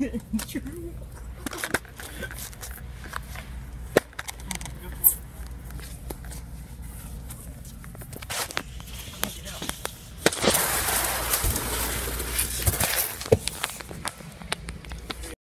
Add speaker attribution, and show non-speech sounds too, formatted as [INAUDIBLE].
Speaker 1: [LAUGHS] Чувак.